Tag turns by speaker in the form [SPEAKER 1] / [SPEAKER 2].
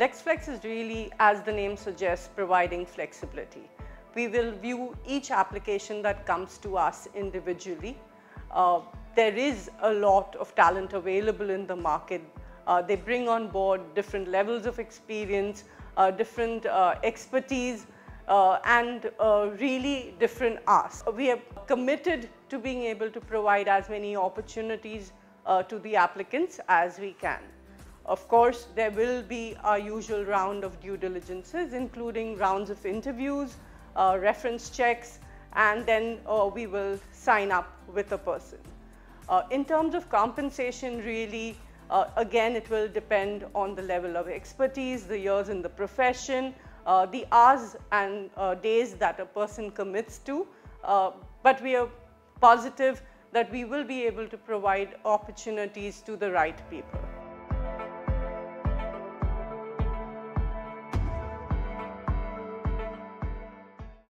[SPEAKER 1] LexFlex is really, as the name suggests, providing flexibility. We will view each application that comes to us individually. Uh, there is a lot of talent available in the market. Uh, they bring on board different levels of experience, uh, different uh, expertise, uh, and uh, really different us. We are committed to being able to provide as many opportunities to the applicants as we can. Of course, there will be our usual round of due diligences, including rounds of interviews, uh, reference checks, and then uh, we will sign up with a person. Uh, in terms of compensation, really, uh, again, it will depend on the level of expertise, the years in the profession, uh, the hours and uh, days that a person commits to. but we are positive that we will be able to provide opportunities to the right people.